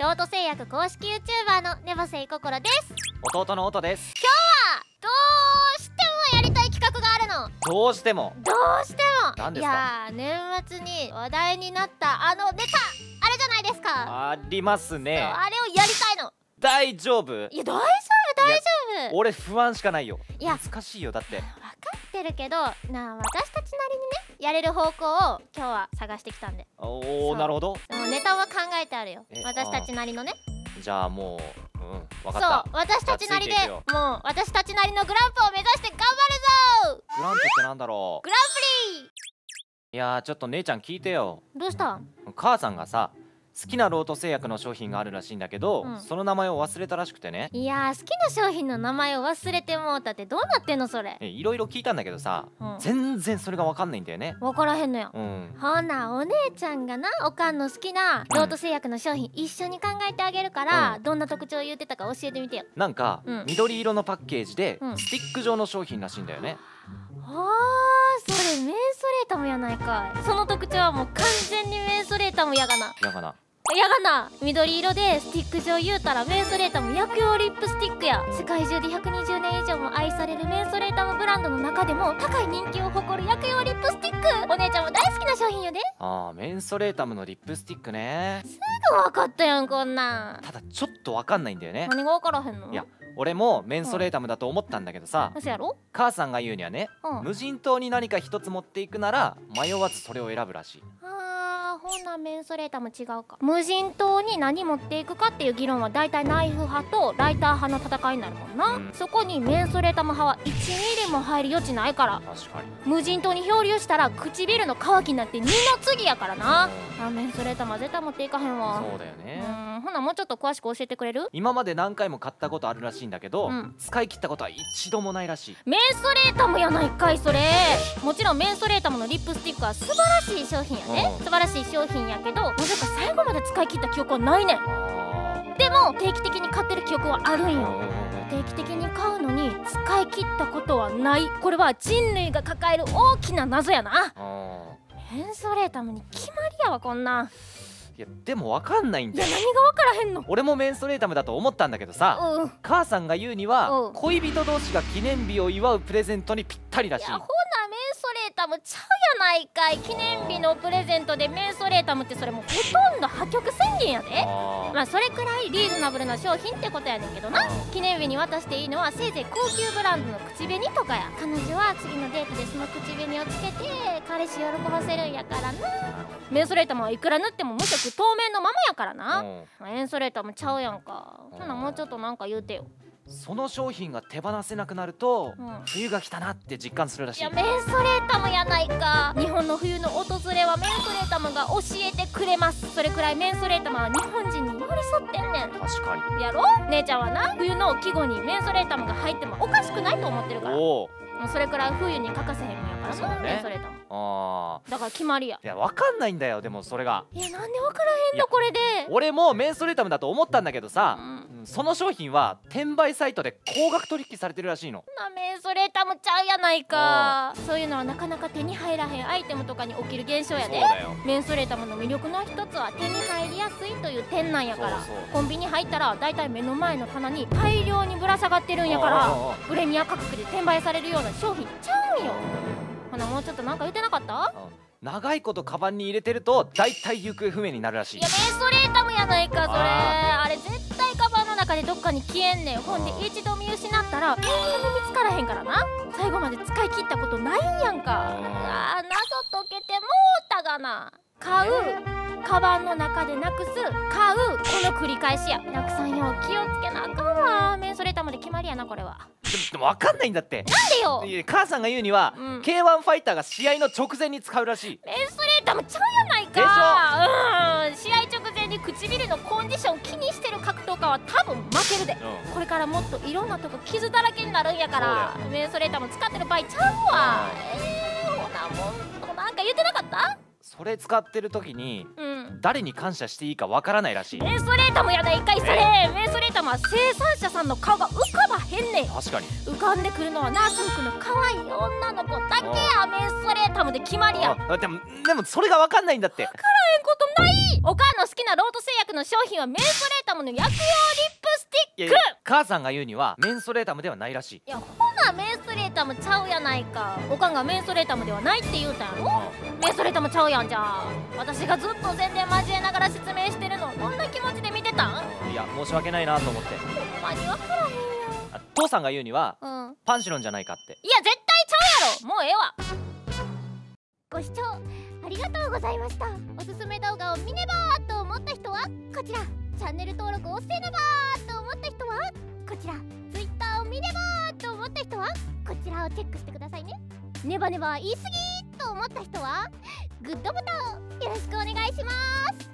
ロート製薬公式 YouTuber のネバセイココロです。弟の音です。どうしてもやりたい企画があるの。どうしても。どうしても。何ですか？いやー年末に話題になったあのネタ。あれじゃないですか。ありますね。あれをやりたいの。大丈夫？いや大丈夫大丈夫。俺不安しかないよ。いや難しいよだってってるけどなあ私たちなりにねやれる方向を今日は探してきたんで。おそう。おなるほど。もうネタは考えてあるよ。え私たちなりのね。じゃあもううん分そうかった。私たちなりでもう私たちなりのグランプを目指して頑張るぞ。グランプってなんだろう。グランいやーちょっと姉ちゃん聞いてよ。プリどうした？母さんがさ好きなロート製薬の商品があるらしいんだけど、うん。その名前を忘れたらしくてね。いやー好きな商品の名前を忘れてもうたってどうなってんのそれ？えいろいろ聞いたんだけどさ、うん。全然それが分かんないんだよね。分からへんのやうん。ほなお姉ちゃんがなおかんの好きなロート製薬の商品一緒に考えてあげるから、うん。どんな特徴を言ってたか教えてみてよ。なんか、うん。緑色のパッケージで、うん。スティック状の商品らしいんだよね。あーそれメンソレータムやないかい。その特徴はもう完全にメンソレータムやがな。やかなやがな緑色でスティック状言うたらメンソレータム薬用リップスティックや。世界中で120年以上も愛されるメンソレータムブランドの中でも高い人気を誇る薬用リップスティック。お姉ちゃんも大好きな商品やであーメンソレータムのリップスティックね。すぐ分かったやんこんなん。ただちょっと分かんないんだよね。何が分からへんの？いや俺もメンソレータムだと思ったんだけどさ、そやろ？母さんが言うにはね、うん。無人島に何か一つ持っていくなら迷わずそれを選ぶらしいほんなメンソレータム違うか。無人島に何持っていくかっていう議論はだいたいナイフ派とライター派の戦いになるもんな、うん。そこにメンソレータム派は1ミリも入る余地ないから。確かに無人島に漂流したら唇の乾きになって二の次やからな。あメンソレータムは絶対持っていかへんわ。そうだよね、うん。ほなもうちょっと詳しく教えてくれる？今まで何回も買ったことあるらしいんだけど、うん。使い切ったことは一度もないらしい。メンソレータムやないかいそれ。もちろんメンソレータムのリップスティックは素晴らしい商品やね。うん。素晴らしい商品やけどなぜか最後まで使い切った記憶はないねん。あでも定期的に買ってる記憶はあるんーよ。定期的に買うのに使い切ったことはない。これは人類が抱える大きな謎やな。あメンソレータムに決まりやわこんないやでも分かんないんいやだよ何が分からへんの？俺もメンソレータムだと思ったんだけどさうん。母さんが言うにうはん。恋人同士が記念日を祝うプレゼントにぴったりらしいいやほタムちゃうやないかい記念日のプレゼントでメンソレータムってそれもうほとんど破局宣言やで。まあそれくらいリーズナブルな商品ってことやねんけどな。記念日に渡していいのはせいぜい高級ブランドの口紅とかや。彼女は次のデートでその口紅をつけて彼氏喜ばせるんやからな。メンソレータムはいくら塗っても無色透明のままやからなうんメンソレータムちゃうやんかほなもうちょっとなんか言うてよその商品が手放せなくなると、うん。冬が来たなって実感するらしい。いやメンソレータムやないか。日本の冬の訪れはメンソレータムが教えてくれます。それくらいメンソレータムは日本人に寄り添ってんねん確かに。やろ？姉ちゃんはな冬の季語にメンソレータムが入ってもおかしくないと思ってるから。それくらい冬に欠かせへんのやからな、ね。メンソレータムあだから決まりや。ーいや分かんないんだよでもそれが。えなんで分からへんいやのこれで？俺もメンソレータムだと思ったんだけどさ、うん。うんその商品は転売サイトで高額取引されてるらしいの。なメンソレータムちゃうやないか。そういうのはなかなか手に入らへんアイテムとかに起きる現象やで。メンソレータムの魅力の一つは手に入りやすいという点なんやから。コンビニ入ったらだいたい目の前の棚に大量にぶら下がってるんやからあプレミア価格で転売されるような商品ちゃうんよ。ほなもうちょっとなんか言ってなかった？ー長いことカバンに入れてると大体行方不明になるらしい。いやメンソレータムやないかそれ。ああれ絶対カバンの中でどっかに消えんねん。ほんで一度見失ったら見つからへんからな。最後まで使い切ったことないんやんか。あー。あー謎解けてもうたがな。買うカバンの中でなくす買うこの繰り返しや。なくさんよ気をつけなあかんわ。メンソレータムで決まりやなこれはでもでも分かんないんだって。なんでよ。母さんが言うには、うん。K1 ファイターが試合の直前に使うらしい。メンソレータムちゃうやないか。うん。試合直前に唇のコンディション気にしてる格闘家は多分負けるで。うん。これからもっといろんなとこ傷だらけになるんやから。メンソレータム使ってる場合ちゃうわ。えー、ほなもっとなんか言ってなかった？それ使ってる時にうん誰に感謝していいかわからないらしい。メンソレータムやないかいそれ。メンソレータムは生産者さんの顔が浮かばへんねん。確かに。浮かんでくるのはナース服の可愛い女の子だけやメンソレータムで決まりや。あでもでもそれがわかんないんだって。えんことない。おかんの好きなロート製薬の商品はメンソレータムの薬用リップスティック。母さんが言うにはメンソレータムではないらしい。いやほなメンソレータムちゃうやないか。おかんがメンソレータムではないって言うたやろメンソレータムちゃうやんじゃあ。私がずっと宣伝交えながら説明してるのどんな気持ちで見てたん？いや申し訳ないなと思って。ほんまに分からへん。あ父さんが言うにはうん。パンシロンじゃないかって。いや絶対ちゃうやろ。もうええわ。ご視聴ありがとうございました。おすすめ動画を見ねばと思った人はこちら。チャンネル登録をせねばと思った人はこちら。Twitter を見ねばと思った人はこちらをチェックしてくださいね。ネバネバ言い過ぎと思った人はグッドボタンをよろしくお願いします。